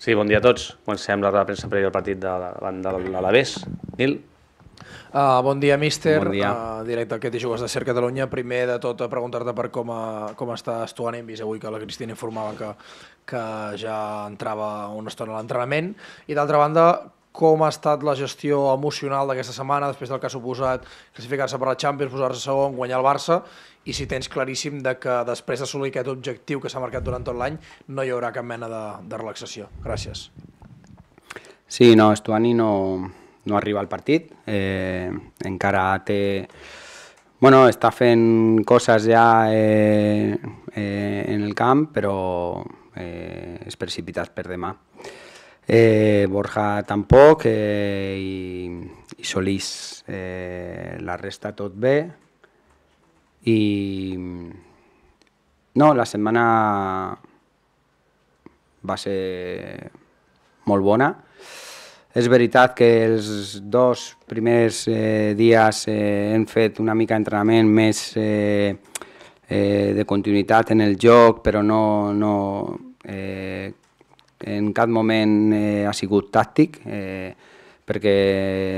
Sí, bon dia a tots. Comencem la roda de premsa prèvia del partit de, de, de l'Alavés. Nil? Uh, bon dia, míster. Bon dia. Uh, directe aquest i jugues de Ser Catalunya. Primer de tot, preguntar-te per com, a, com està Estuant. Hem vist avui que la Cristina informava que, que ja entrava una estona a l'entrenament. I d'altra banda, com ha estat la gestió emocional d'aquesta setmana, després del que ha suposat classificar-se per la Champions, posar-se segon, guanyar el Barça, i si tens claríssim de que després d'assolir aquest objectiu que s'ha marcat durant tot l'any no hi haurà cap mena de, de relaxació. Gràcies. Sí, no, Estuani no, no arriba al partit, eh, encara té... Bueno, està fent coses ja eh, eh, en el camp, però eh, és precipitat per demà. Eh, Borja tampoc eh, i, i Solís eh, la resta tot bé, i no, la setmana va ser molt bona. És veritat que els dos primers eh, dies eh, hem fet una mica d'entrenament més eh, eh, de continuïtat en el joc, però no, no eh, en cap moment eh, ha sigut tàctic, eh, perquè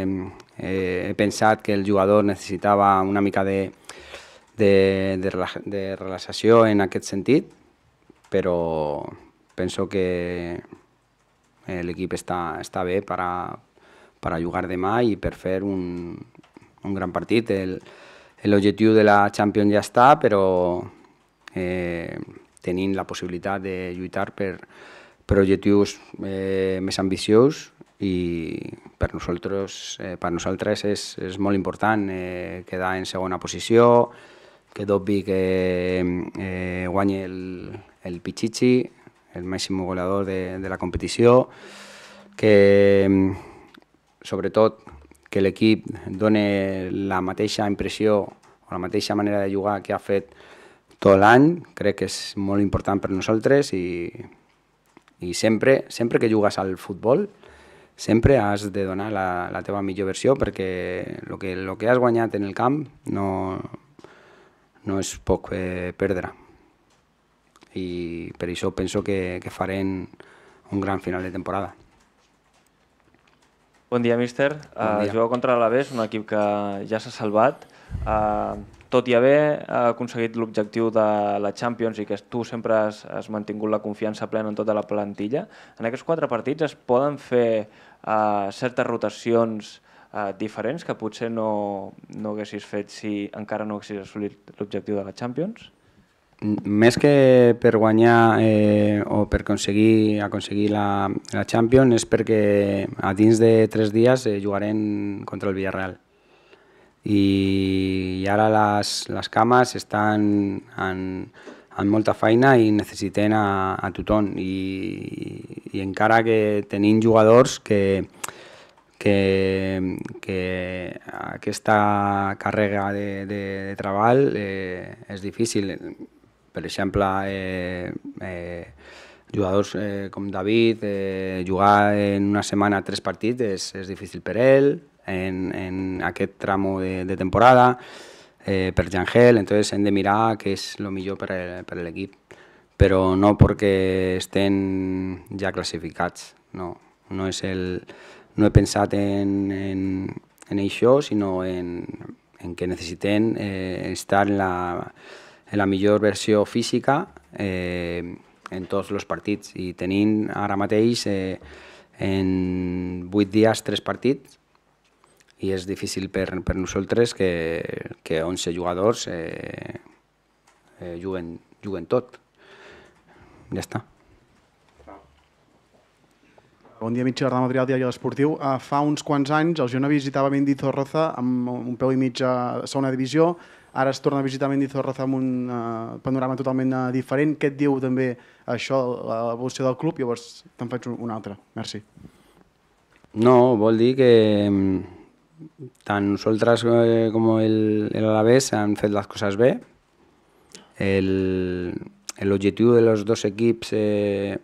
eh, he pensat que el jugador necessitava una mica de, de, de, de relaxació en aquest sentit, però penso que eh, l'equip està, està bé per a, per a jugar demà i per fer un, un gran partit. L'objectiu de la Champions ja està, però eh, tenint la possibilitat de lluitar per, per objectius eh, més ambiciosos i per nosaltres, eh, per nosaltres és, és molt important eh, quedar en segona posició, que d'obvi que eh, guanyi el, el Pichichi, el màxim goleador de, de la competició, que sobretot que l'equip doni la mateixa impressió o la mateixa manera de jugar que ha fet tot l'any, crec que és molt important per nosaltres i, i sempre, sempre que jugues al futbol sempre has de donar la, la teva millor versió perquè el que, lo que has guanyat en el camp no, no és poc eh, perdre. I per això penso que, que farem un gran final de temporada. Bon dia, míster. Bon dia. Uh, jugueu contra l'Alavés, un equip que ja s'ha salvat. Uh, tot i haver aconseguit l'objectiu de la Champions i que tu sempre has, has mantingut la confiança plena en tota la plantilla, en aquests quatre partits es poden fer uh, certes rotacions eh, diferents que potser no, no haguessis fet si encara no haguessis assolit l'objectiu de la Champions? Més que per guanyar eh, o per aconseguir, aconseguir la, la Champions és perquè a dins de tres dies eh, jugarem contra el Villarreal. I, i ara les, les cames estan en, en molta feina i necessiten a, a tothom. I, i encara que tenim jugadors que, que, que aquesta càrrega de, de, de treball eh, és difícil. Per exemple, eh, eh, jugadors eh, com David, eh, jugar en una setmana tres partits és, és difícil per ell, en, en aquest tramo de, de temporada, eh, per Jangel, entonces hem de mirar què és el millor per, per l'equip, però no perquè estem ja classificats, no, no és el, no he pensat en, en, en això, sinó en, en que necessitem eh, estar en la, en la millor versió física eh, en tots els partits. I tenim ara mateix eh, en 8 dies 3 partits i és difícil per, per nosaltres que, que 11 jugadors eh, eh, juguen, juguen tot. Ja està. Bon dia, Mitja, Arda Madrial, diari Esportiu. Uh, fa uns quants anys el Girona visitava Mendizorroza amb un peu i mig a segona divisió, ara es torna a visitar Mendizorroza amb un uh, panorama totalment uh, diferent. Què et diu també això, l'evolució del club? Llavors te'n faig un, un altre. Merci. No, vol dir que mm, tant nosaltres eh, com l'Alavés han fet les coses bé. L'objectiu de los dos equips eh,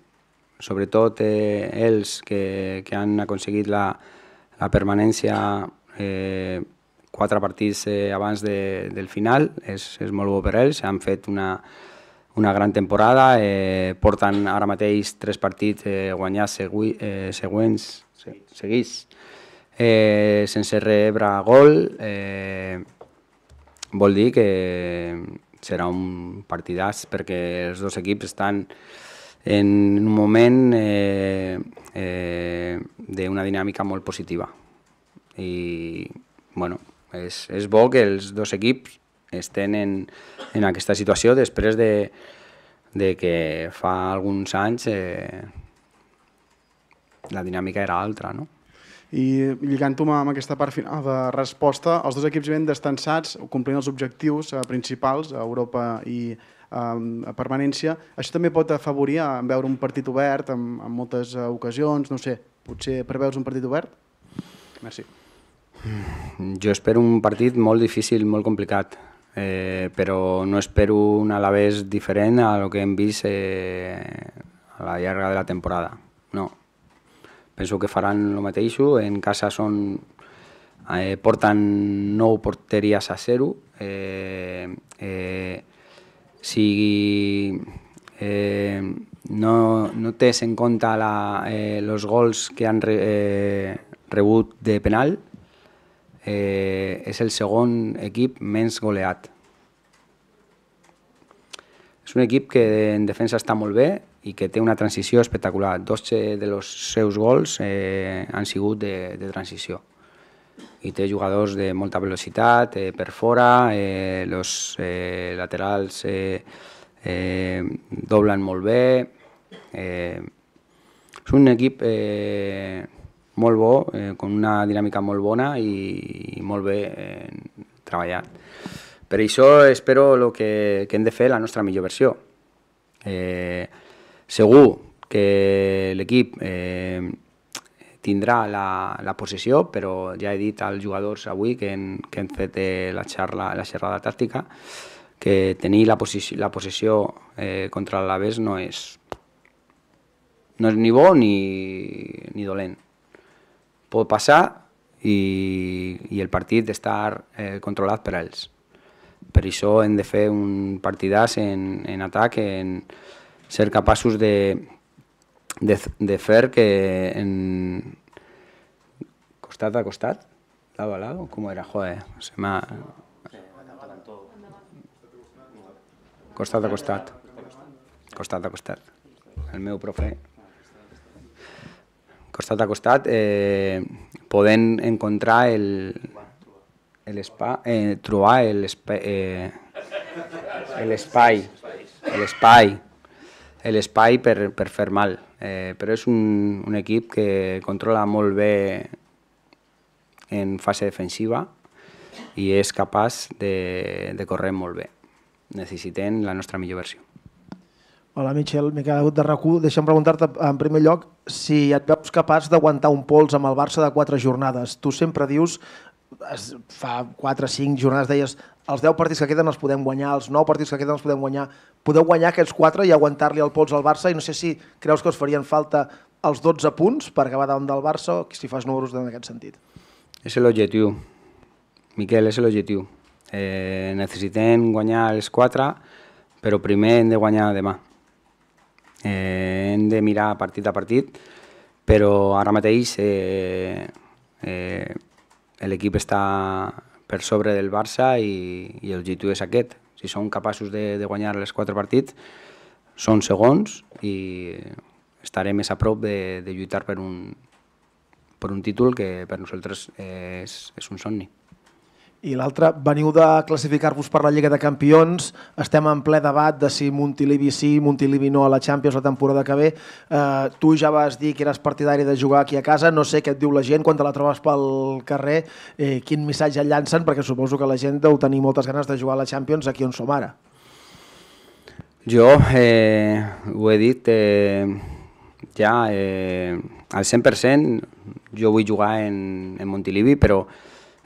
sobretot eh, ells que, que han aconseguit la, la permanència eh, quatre partits eh, abans de, del final, és, és molt bo per ells, han fet una, una gran temporada, eh, porten ara mateix tres partits eh, guanyats segui, eh, següents, se, seguits, eh, sense rebre gol. Eh, vol dir que serà un partidàs perquè els dos equips estan en un moment eh, eh, d'una dinàmica molt positiva. I bueno, és, és bo que els dos equips estem en, en aquesta situació després de, de que fa alguns anys eh, la dinàmica era altra, no? I lligant-ho amb aquesta part final de resposta, els dos equips ven destansats, complint els objectius eh, principals, a Europa i eh, a permanència. Això també pot afavorir a veure un partit obert en, en moltes eh, ocasions, no sé, potser preveus un partit obert? Merci. Jo espero un partit molt difícil, molt complicat eh, però no espero un Alavés diferent a lo que hem vist eh, a la llarga de la temporada. No. Penso que faran el mateix. En casa són, eh, porten nou porteries a zero. Eh, eh, si eh, no, no tens en compte la, eh, gols que han re, eh, rebut de penal, eh, és el segon equip menys goleat. Un equip que en defensa està molt bé i que té una transició espectacular. Dos dels seus gols eh, han sigut de, de transició. I té jugadors de molta velocitat, eh, per fora, eh, los eh, laterals eh, eh, doblen molt bé. Eh, és un equip eh, molt bo, eh, amb una dinàmica molt bona i, i molt bé eh, treballat. Per això espero el que, que hem de fer la nostra millor versió. Eh, segur que l'equip eh, tindrà la, la possessió, però ja he dit als jugadors avui que, hem, que hem fet eh, la, xerra, la xerrada tàctica que tenir la, possessió, la possessió eh, contra l'Alavés no és, no és ni bo ni, ni dolent pot passar i, i el partit estar eh, controlat per ells. Per això hem de fer un partidàs en, en atac, en ser capaços de, de, de fer que en costat a costat, lado a lado, com era? Joder, se m'ha... Costat a costat. Costat a costat. El meu profe costat a costat, eh, podent encontrar el, l'espai, eh, trobar l'espai, eh, l'espai, l'espai, l'espai per, per fer mal. Eh, però és un, un equip que controla molt bé en fase defensiva i és capaç de, de córrer molt bé. Necessitem la nostra millor versió. Hola, Michel. M'he quedat de rac Deixa'm preguntar-te, en primer lloc, si et veus capaç d'aguantar un pols amb el Barça de quatre jornades. Tu sempre dius, es, fa 4 o 5 jornades deies els 10 partits que queden els podem guanyar, els 9 partits que queden els podem guanyar. Podeu guanyar aquests 4 i aguantar-li el pols al Barça i no sé si creus que us farien falta els 12 punts per acabar davant del Barça si fas números en aquest sentit. És l'objectiu, Miquel, és l'objectiu. Eh, necessitem guanyar els 4, però primer hem de guanyar demà eh, hem de mirar partit a partit, però ara mateix eh, eh, l'equip està per sobre del Barça i, i l'objectiu és aquest. Si som capaços de, de guanyar els quatre partits, són segons i estarem més a prop de, de lluitar per un, per un títol que per nosaltres és, és un somni. I l'altre, veniu de classificar-vos per la Lliga de Campions, estem en ple debat de si Montilivi sí, Montilivi no a la Champions la temporada que ve. Eh, tu ja vas dir que eres partidari de jugar aquí a casa, no sé què et diu la gent quan te la trobes pel carrer, eh, quin missatge llancen, perquè suposo que la gent deu tenir moltes ganes de jugar a la Champions aquí on som ara. Jo eh, ho he dit eh, ja eh, al 100%, jo vull jugar en, en Montilivi, però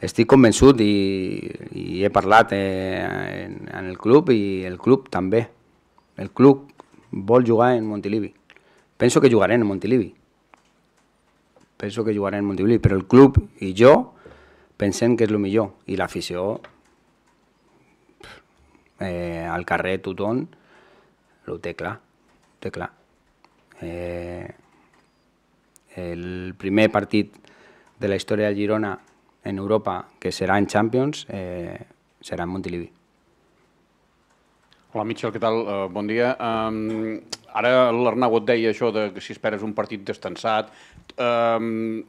estic convençut i, i he parlat eh, en, en el club i el club també. El club vol jugar en Montilivi. Penso que jugarem en Montilivi. Penso que jugarem en Montilivi, però el club i jo pensem que és el millor. I l'afició, eh, al carrer tothom, ho té clar, ho té clar. Eh, el primer partit de la història del Girona en Europa que serà en Champions eh, serà en Montilivi. Hola, Mitchell, què tal? Uh, bon dia. Um, ara l'Arnau et deia això de que si esperes un partit destensat. Um,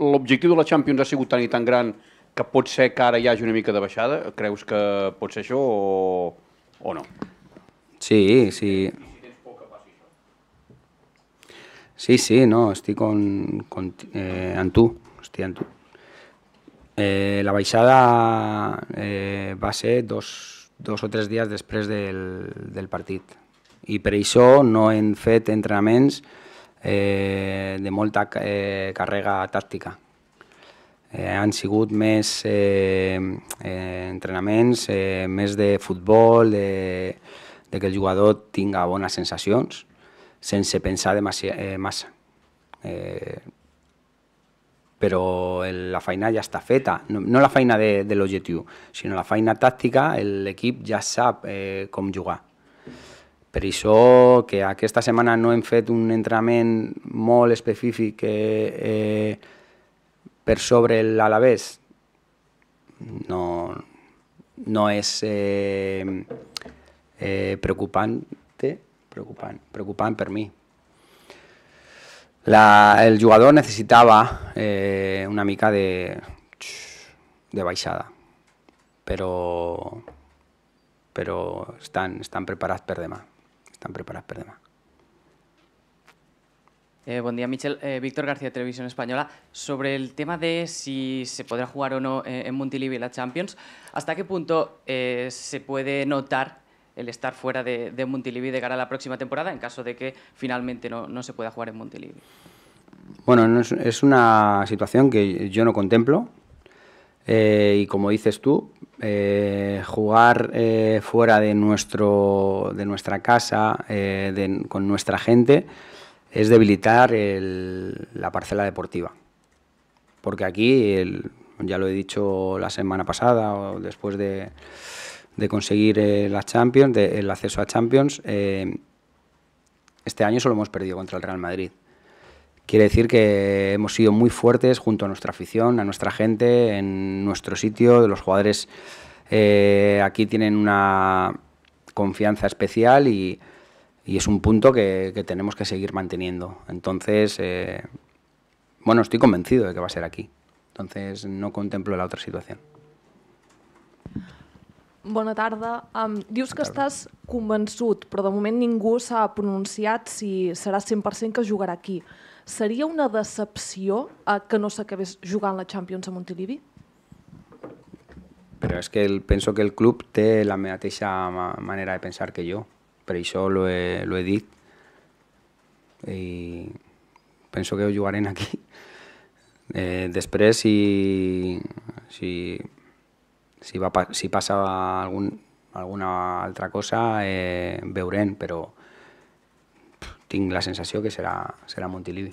L'objectiu de la Champions ha sigut tan i tan gran que pot ser que ara hi hagi una mica de baixada? Creus que pot ser això o, o no? Sí, sí. Sí, sí, no, estic con, con, eh, amb tu, estic amb tu. Eh, la baixada eh, va ser dos, dos o tres dies després del, del partit i per això no hem fet entrenaments eh, de molta eh, càrrega tàctica. Eh, han sigut més eh, eh, entrenaments, eh, més de futbol, de, de que el jugador tinga bones sensacions, sense pensar demasi, eh, massa. Eh, però el, la feina ja està feta, no, no la feina de, de l'objectiu, sinó la feina tàctica, l'equip ja sap eh, com jugar. Per això que aquesta setmana no hem fet un entrenament molt específic eh, per sobre l'Alavés, no, no és eh, eh, preocupant, preocupant, preocupant per mi. La, el jugador necessitava eh, una mica de, de baixada, però, però estan, estan preparats per demà están preparados per demà. Eh, buen día, Michel. Eh, Víctor García, Televisión Española. Sobre el tema de si se podrá jugar o no eh, en Montilivi la Champions, ¿hasta qué punto eh, se puede notar el estar fuera de, de, Montilivi de cara a la próxima temporada en caso de que finalmente no, se pueda jugar en Montilivi? Bueno, no es, una situación que yo no contemplo eh, y como dices tú, eh, jugar eh, fuera de, nuestro, de nuestra casa, con nuestra gente, es debilitar la parcela deportiva. Porque aquí, ya lo he dicho la semana pasada, o después de, de conseguir eh, Champions, de, el acceso a Champions, eh, este año solo hemos perdido contra el Real Madrid. Quiere decir que hemos sido muy fuertes junto a nuestra afición, a nuestra gente, en nuestro sitio. Los jugadores eh, aquí tienen una confianza especial y, y es un punto que, que, tenemos que seguir manteniendo. Entonces, eh, bueno, estoy convencido de que va a ser aquí. Entonces, no contemplo la otra situación. Bona tarda. Um, dius que estàs convençut, però de moment ningú s'ha pronunciat si serà 100% que jugarà aquí. seria una decepció eh, que no s'acabés jugant la Champions a Montilivi? Però és que el, penso que el club té la mateixa manera de pensar que jo, per això lo he, lo he dit i penso que ho jugarem aquí. Eh, després, si, si, si, va, si passa algun, alguna altra cosa, eh, veurem, però tinc la sensació que serà, serà Montilivi.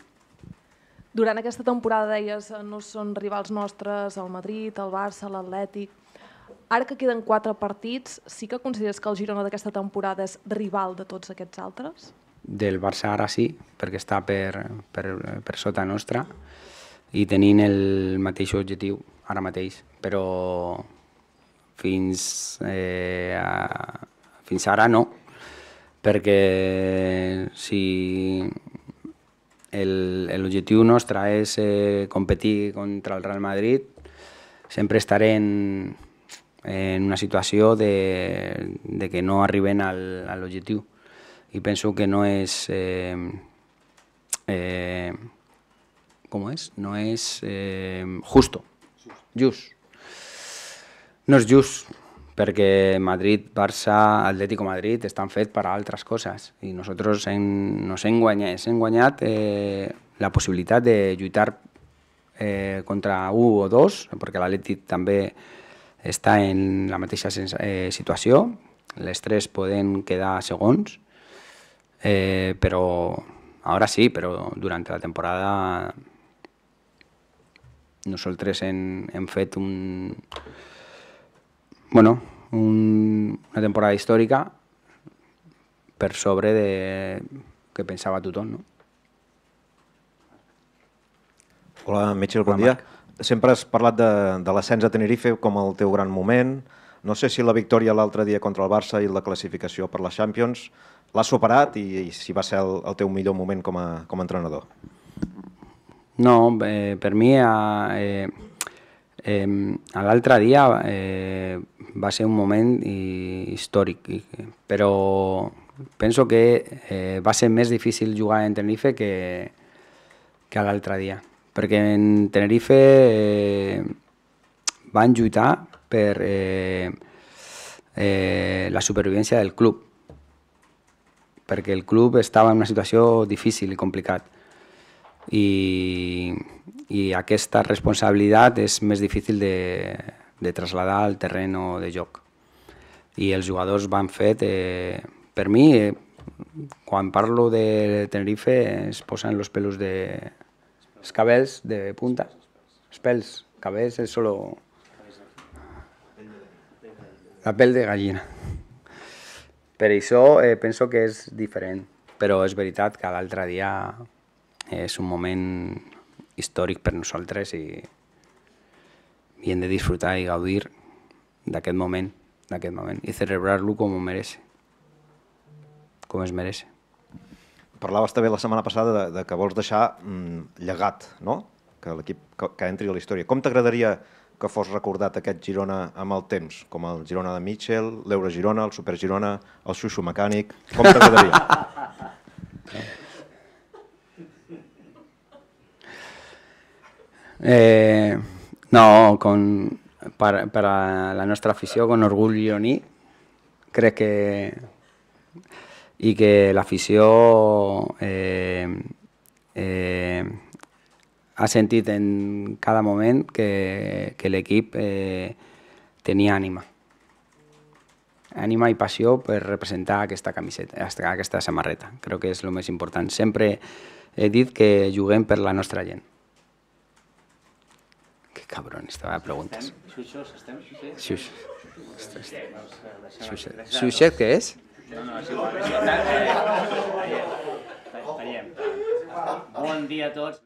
Durant aquesta temporada deies no són rivals nostres el Madrid, el Barça, l'Atlètic. Ara que queden quatre partits, sí que consideres que el Girona d'aquesta temporada és rival de tots aquests altres? Del Barça ara sí, perquè està per, per, per sota nostra i tenint el mateix objectiu ara mateix, però fins, eh, a, fins ara no, perquè si l'objectiu nostre és eh, competir contra el Real Madrid, sempre estaré en, una situació de, de que no arriben al, a l'objectiu. I penso que no és... Eh, eh, com? No és eh, justo. Just. No és just perquè Madrid, Barça, Atlético Madrid estan fets per a altres coses i nosaltres hem, nos hem guanyat, hem guanyat eh, la possibilitat de lluitar eh, contra un o dos, perquè l'Atlètic també està en la mateixa eh, situació, les tres poden quedar segons, eh, però ara sí, però durant la temporada nosaltres hem, hem fet un, bueno, un, una temporada històrica, per sobre de que pensava tothom. No? Hola, Mitchell, bon dia. Sempre has parlat de, de l'ascens a Tenerife com el teu gran moment. No sé si la victòria l'altre dia contra el Barça i la classificació per la Champions l'ha superat i, i si va ser el, el teu millor moment com a, com a entrenador. No, eh, per mi eh, eh, l'altre dia eh, va ser un moment històric, però penso que eh, va ser més difícil jugar en Tenerife que, que l'altre dia perquè en Tenerife eh, van lluitar per eh, eh, la supervivència del club, perquè el club estava en una situació difícil i complicat. I, i aquesta responsabilitat és més difícil de, de traslladar al terreny de joc. I els jugadors van fet, eh, per mi, eh, quan parlo de Tenerife, es posen els pelos de, els cabells de punta, els pèls, cabells és solo la pell de gallina. Per això eh, penso que és diferent, però és veritat que l'altre dia és un moment històric per nosaltres i, i hem de disfrutar i gaudir d'aquest moment, d'aquest moment i celebrar-lo com ho mereix, com es mereix. Parlaves també la setmana passada de, de que vols deixar mm, llegat, no? que l'equip que, que entri a la història. Com t'agradaria que fos recordat aquest Girona amb el temps? Com el Girona de Mitchell, l'Euro Girona, el Super Girona, el Xuxo Mecànic... Com t'agradaria? eh, no, con, per, per a la nostra afició, con orgull gironí, crec que i que l'afició eh, eh, ha sentit en cada moment que, que l'equip eh, tenia ànima. Ànima i passió per representar aquesta camiseta, aquesta samarreta. Crec que és el més important. Sempre he dit que juguem per la nostra gent. Que cabron, estava a preguntes. Xuxos, estem? Xuxet. Xuxet, què és? No, no, és igual. Bon dia a tots.